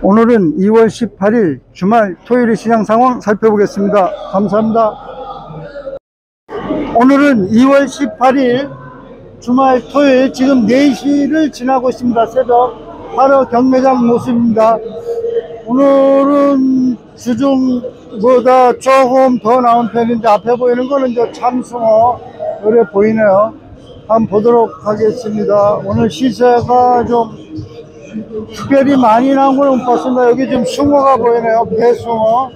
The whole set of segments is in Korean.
오늘은 2월 18일 주말 토요일 시장 상황 살펴보겠습니다. 감사합니다. 오늘은 2월 18일 주말 토요일 지금 4시를 지나고 있습니다. 새벽 바로 경매장 모습입니다. 오늘은 주중보다 조금 더 나온 편인데 앞에 보이는 거는 이제 참숭어 노래 보이네요. 한번 보도록 하겠습니다. 오늘 시세가 좀 특별히 많이 나온 걸못 봤습니다. 여기 지금 숭어가 보이네요. 개숭어.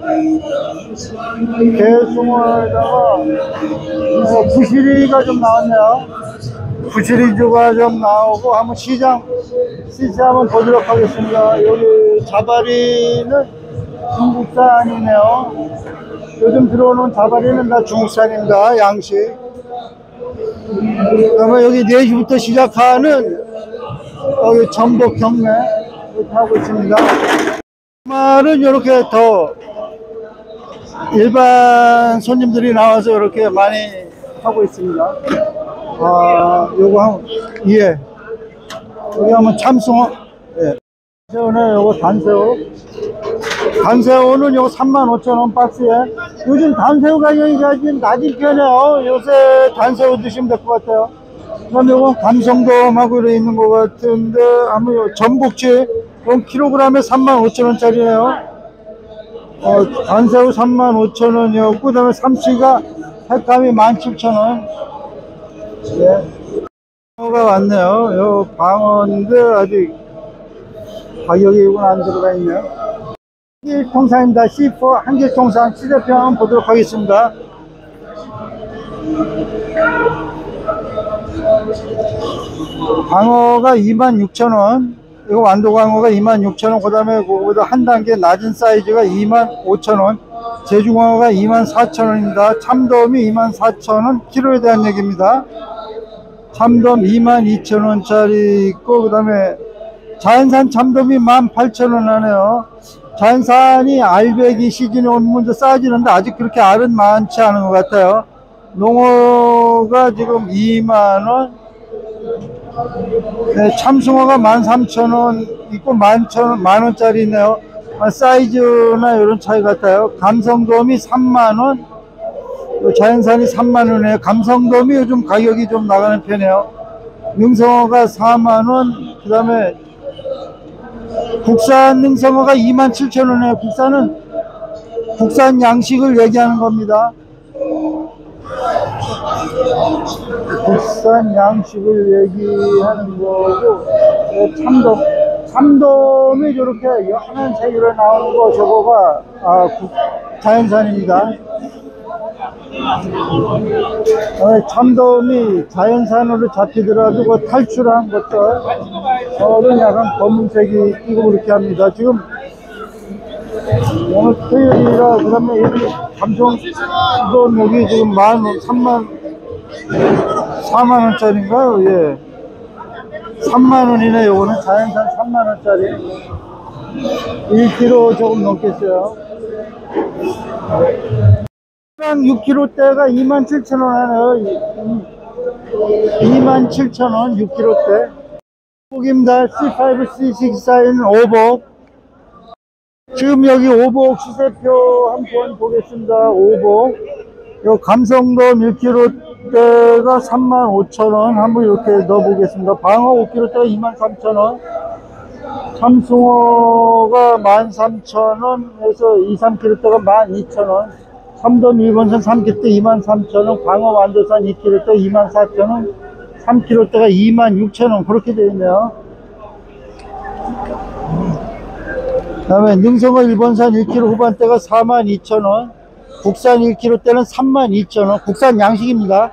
개숭어에다가 어, 부시리가 좀 나왔네요. 부시리주가 좀 나오고 한번 시장 시세 한번 보도록 하겠습니다. 여기 자바리는 중국산이네요. 요즘 들어오는 자바리는 다 중국산입니다. 양식. 그러면 여기 4시부터 시작하는 여기 전복 경매 이렇게 하고 있습니다. 말은 이렇게 더 일반 손님들이 나와서 이렇게 많이 하고 있습니다. 아, 요거 한, 예. 여기 하면 참숭어, 예. 새우는 요거 단새우. 단새우는 요거 35,000원 박스에. 요즘 단새우 가격이 좀 낮은 편이에요. 요새 단새우 드시면 될 것 같아요. 그 다음에 요건 감성돔하고 있는 것 같은데, 요 전복치. 이건 킬로그램에 35,000원짜리네요. 어, 단새우 35,000원이었고, 그 다음에 삼치가 횟감이 17,000원. 예. 방어가 왔네요. 요 방어인데 아직 가격이 이건 안 들어가 있네요. 한길 통상입니다. C4 한길 통상 시대표 한번 보도록 하겠습니다. 방어가 26,000원. 이거 완도 광어가 26,000원. 그 다음에 그거보다 한 단계 낮은 사이즈가 25,000원. 제주광어가 24,000원입니다. 참돔이 24,000원 키로에 대한 얘기입니다. 참돔 22,000원짜리 있고 그 다음에 자연산 참돔이 18,000원 하네요. 자연산이 알배기 시즌에 오면 싸지는데 아직 그렇게 알은 많지 않은 것 같아요. 농어가 지금 2만원, 네, 참숭어가 13,000원 있고 11,000원, 만원짜리 있네요. 아, 사이즈나 이런 차이 같아요. 감성돔이 3만원, 자연산이 3만원이에요. 감성돔이 요즘 가격이 좀 나가는 편이에요. 능성어가 4만원, 그 다음에 국산 능성어가 27,000원이에요. 국산은 국산 양식을 얘기하는 겁니다. 국산 양식을 얘기하는 거고 어, 참돔 참돔이 저렇게 연한 색으로 나오는 거 저거가 아, 국- 자연산입니다. 어, 참돔이 자연산으로 잡히더라도 그 탈출한 것들은 약간 검은색이 띄고 그렇게 합니다. 지금 오늘 토요일이라 그다음에 여기 감성 이건 여기 지금 만 3만 4만 원짜리인가요? 예. 3만 원이네. 요거는 자연산 3만 원짜리. 1kg 조금 넘겠어요. 6kg대가 27,000원 하네요. 27,000원 6kg대. 오복입니다. C5, C6 사이즈는 오복. 지금 여기 오복 시세표 한번 보겠습니다. 오복. 요 감성돔 1kg대가 35,000원. 한번 이렇게 넣어보겠습니다. 방어 5kg대가 23,000원. 참숭어가 13,000원에서 2, 3kg대가 12,000원. 삼돔 1번선 3kg대 23,000원. 방어 완도산 2kg대 24,000원. 3kg대가 26,000원. 그렇게 되어 있네요. 그 다음에 능성어 일본산 1kg 후반대가 42,000원 국산 1kg대는 32,000원 국산 양식입니다.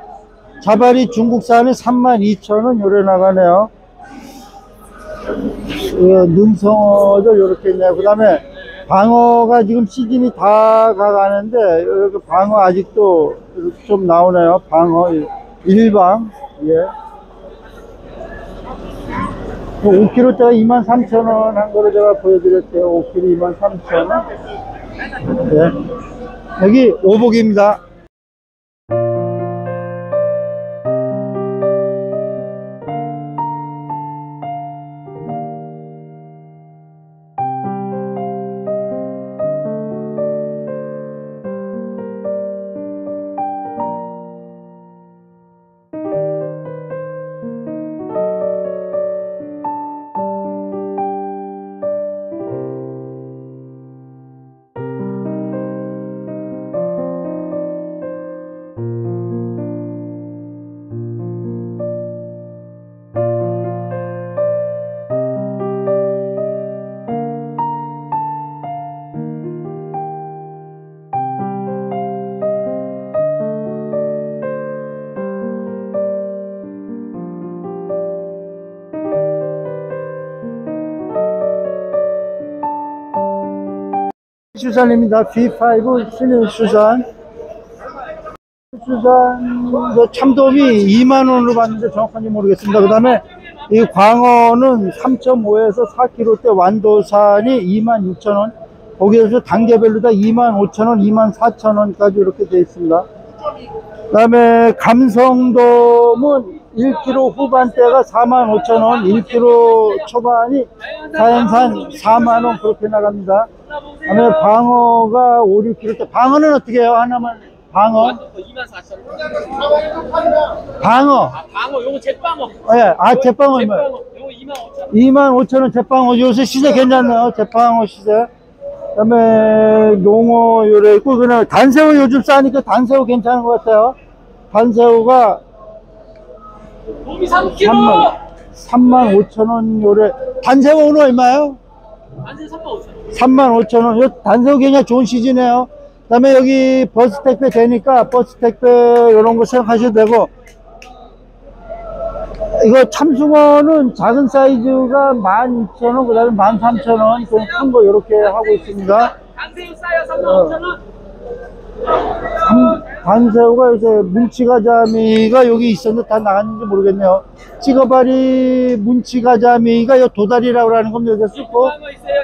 자발이 중국산은 32,000원 요래 나가네요. 어, 능성어도 요렇게 있네요. 그 다음에 방어가 지금 시즌이 다 가가는데 이렇게 방어 아직도 이렇게 좀 나오네요. 방어 일방. 예. 5kg짜리 23,000원 한 거를 제가 보여드렸어요. 5kg 23,000원. 네. 여기 오복입니다. 수산입니다. B5 신일 수산. 수산 그 참돔이 2만 원으로 봤는데 정확한지 모르겠습니다. 그 다음에 이 광어는 3.5에서 4kg대 완도산이 2만 6천 원. 거기에서 단계별로 다 2만 5천 원, 2만 4천 원까지 이렇게 되어 있습니다. 그 다음에 감성돔은 1kg 후반대가 4만 5천 원, 1kg 초반이 자연산 4만 원 그렇게 나갑니다. 그 다음에 방어가 5, 6kg. 방어는 어떻게 해요? 하나만. 방어? 24,000원. 방어. 아, 방어, 요거. 예, 아, 제빵어 얼마요? 제빵어, 요거 25,000원. 2만 5천 원 제빵어. 요새 시세 괜찮네요. 제빵어 시세. 그 다음에 농어 요래 있고, 그냥 단새우 요즘 싸니까 단새우 괜찮은 것 같아요. 단새우가 놈이 3kg! 3만, 3만 5천 원 요래. 단새우 오늘 얼마요? 35,000원. 3만 5천 원. 요 단새우 굉장히 좋은 시즌이에요. 그 다음에 여기 버스 택배 되니까 버스 택배 이런 거 생각하셔도 되고. 이거 참숭어는 작은 사이즈가 12,000원, 그 다음에 13,000원, 좀 큰 거 이렇게 하고 있습니다. 단새우 싸요, 35,000원. 단- 단새우가 이제 문치가자미가 여기 있었는데 다 나갔는지 모르겠네요. 찍어바리 문치가자미가 요 도다리라고 하는 겁니다. 여기 쓰고.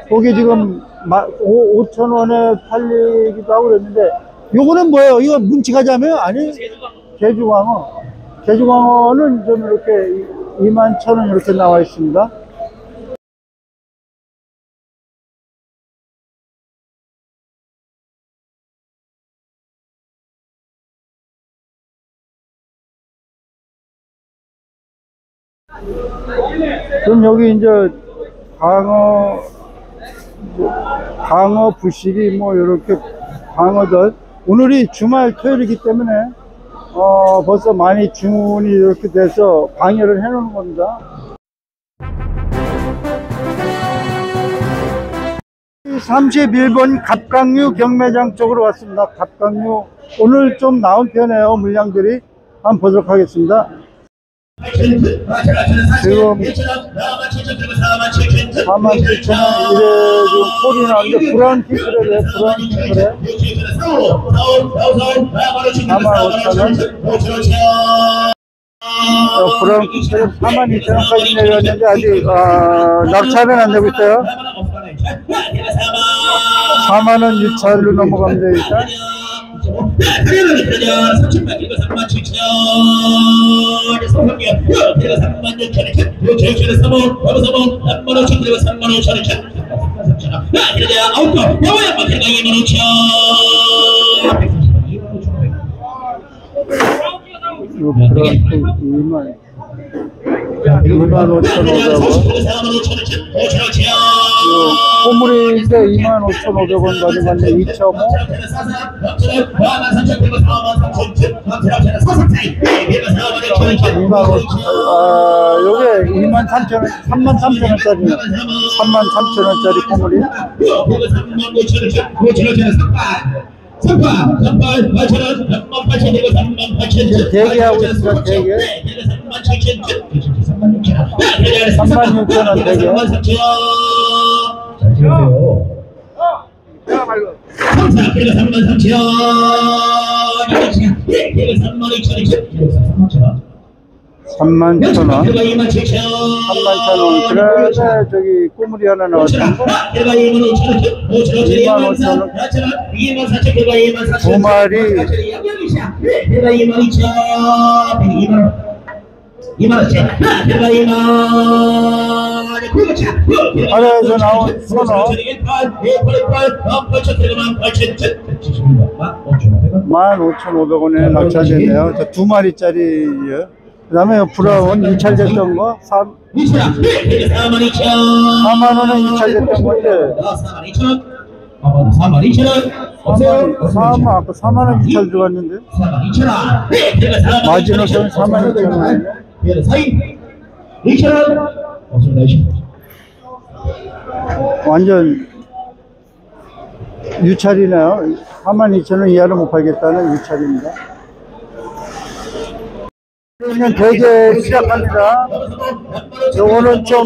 거기 지금 5천 원에 팔리기도 하고 그랬는데 요거는 뭐예요? 이거 문치가자미요? 아니. 제주광어. 제주광어는 좀 이렇게 2만 천원 이렇게 나와 있습니다. 여기 이제 광어, 뭐, 광어 부실이 뭐 이렇게 광어들 오늘이 주말 토요일이기 때문에 어, 벌써 많이 주문이 이렇게 돼서 방열을 해 놓은 겁니다. 31번 갑각류 경매장 쪽으로 왔습니다. 갑각류 오늘 좀 나온 편이에요. 물량들이 한번 보도록 하겠습니다. 지금 4만 7천 원 이래 지금 콜이 나왔는데 브라운 킹크랩이에요. 브라운 킹크랩 4만 5천 원. 어, 브라운 킹크랩 4만 2천 원까지 내렸는데 아직 어, 낙찰은 안 되고 있어요. 4만 원 유찰로 넘어가면 돼 일단. 요 브라운 킹 2만 2만 5천 5백 원. 꼬물인데 2만 5천 5백 원 가져갔네 2.5. 2만 5천, 아, 요게 2만 3천 원, 3만 3천 원 짜리, 3만 3천 원짜리 꼬물이. 대기하고 있습니다, 대기. 36,000원 대기. 항상 그래가 3만 3천 원. 그래가 3만 2천 원. 3만 천 원. 3만 1천 원. 그래가 2만 7천 3만 1천 원. 그래, 저기 꼬물이 하나 나왔습니다. 그래가 2만 5천 원. 5천 원. 2만 5천 원. 4천 원. 2만 4천 그래가 2만 4천 두 마리. 그래가 2만 2천 2만 2만 원 치. 그래가 2만 아래에서 나온 선어. 15,500원에 낙찰됐네요. 저 두 마리짜리요. 그 다음에 브라운 유찰됐던 거, 3, 4만 원에 유찰됐던 건데, 4만 2천. 원. 4만, 4만, 아까 4만 원 들어갔는데, 4만 2천. 원. 마지노선 4만 2천 원. 예, 사이 2천 원. 없습니다. 2천 원. 완전 유찰이네요. 4만 2천 원 이하로 못 팔겠다는 유찰입니다. 그러면 대게 시작합니다. 요거는 좀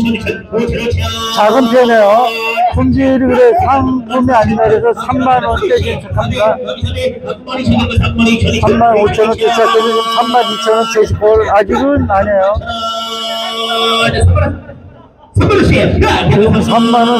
작은 편이에요. 품질이 그래 상품이 아니라 그래서 3만 원대 진척합니다. 3만 5천 원대 시작해서 지금 3만 2천 원 제시볼 아직은 아니에요. 지금 3만 원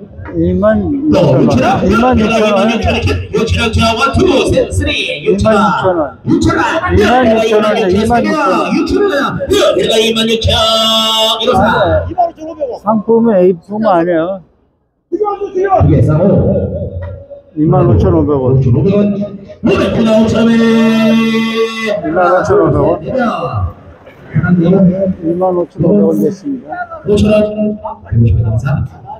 2만 2천 2천 2천 2천 양배차 내가 2만 천 원, 천 원, 천 원, 2만 원, 2만 원, 2만 원, 내가 2만 2만 2만 2만 원, 양배차 내가 1만 5천 원, 5천 원, 천 양배차 내가 1만 8천 원, 8천 원, 이거 내가 2만 천 내가 1만 6천 원, 5천 원, 5천 원, 1,314 내가 1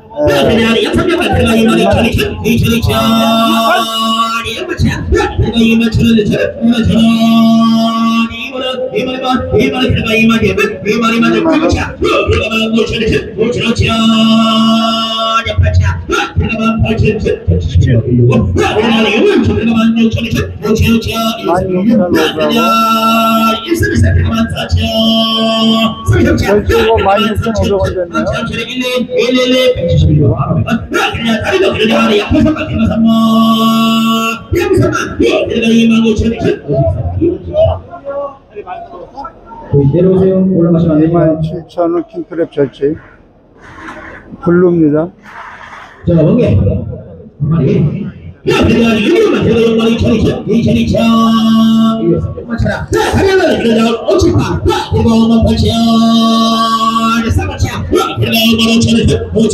만4 천 원, 3,000원, 결제고 16,500원 됐네요. 내려오세요. 올라가시면 안 됩니다. 27,000원 킹크랩 절지. 블루입니다. 자, 번개. 한 마리. 야, 그래야 이거만 제가 한 마리 천이 천, 이 천이 천. 이거 삼백만 쳐라. 자, 가면은 그래야 오칠파. 이거 오만 팔천. 쌍마차. 그래야 오만 오천 원, 오천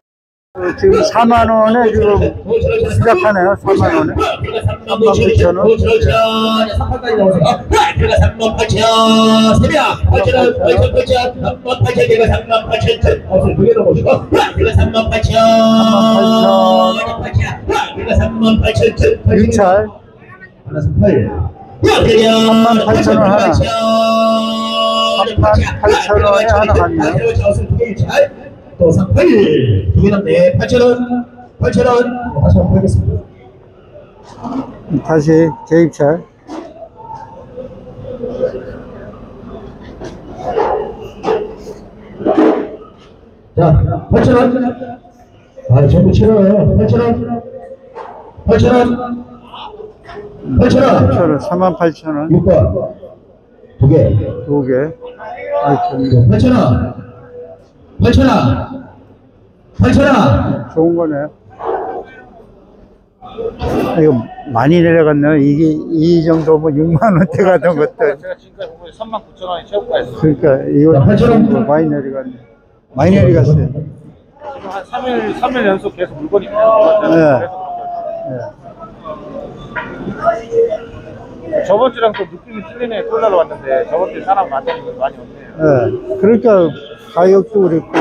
어, 지금 4만 원에 지금 시작하네요. 4만 원에. 3만 9천 원. 3만까지 나오세요. 내가 3만 8천. 세명 8천 원. 8천 8천. 3만 8천. 내가 3만 8천 천. 옷을 두개 넣어보시고. 내가 3만 8천. 8천. 내가 3만 8천 천. 유찰 하나 38. 야, 그냥 3만 8천 원 하나. 3만 8천 원에 하나 갔네요. 또 38. 두개 남네. 8천 원. 8천 원. 다시 한번 보겠습니다. 다시 재입찰. 자, 8천 원. 아, 전부 치러요. 8천 원. 8천 원. 8천 원. 8천 원, 4만 8천 원. 6번. 두 개. 두 개. 8천 8천 원. 8천 원. 8천 원. 좋은 거네요. 아, 이거 많이 내려갔네요. 이게 이 정도면 6만 원대 가던 것들. 제가 지금까지 보면 3만 9천 원이 최고가. 그러니까 이거 야, 8천 원. 좀 많이 내려갔네. 많이 내려갔어요. 지금 한 3일, 3일 연속 계속 물건이 네. 그래서 그런 예. 거예요. 저번 주랑 또 느낌이 틀리네. 콜라로 왔는데 저번 주에 사람 많다는 건 많이 없네요. 예. 그러니까 가격도 그랬고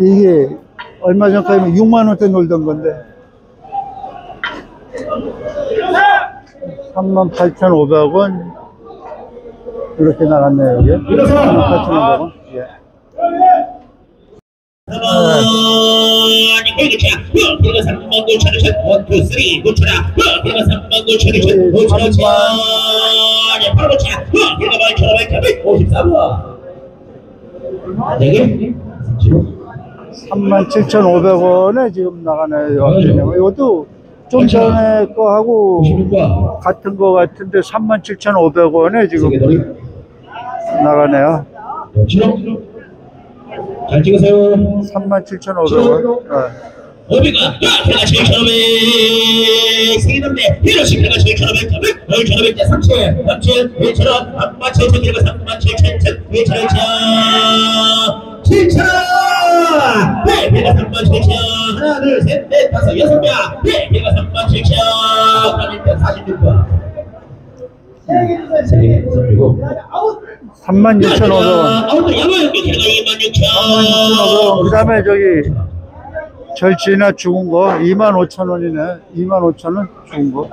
이게 얼마 전까지는 6만 원대 놀던 건데 3만 8,500원 이렇게 나갔네요 여기 38,500원 예. 내가 3만 9천 원. one, two, three, 9천 원. 내가 3만 9천 원. 5천 원. 바로 5천 원. 내가 8천 원. 54원. 안 되게? 37,500원에 지금 나가네요 이것도 좀 전에 거 하고 96번. 같은 거 같은데 37,500원에 지금. 나가네요. 신호. 잘 찍으세요. 37,500원. 어. 오비가 야 걔가 7,500 세이던데 히로시 걔가 7,500 100 1,500대 37 37 1,000원 아빠 7,000 걔가 37,000 1,000원 7,000원 둘셋넷 다섯 여섯 명네 걔가 37,000 그럼 일단 46번. 세개 그리고. 36,500원. 아웃도 영어 연기 걔가 26,000원. 그 다음에 저기 절치나 죽은 거 25,000원이네. 25,000원 죽은 거.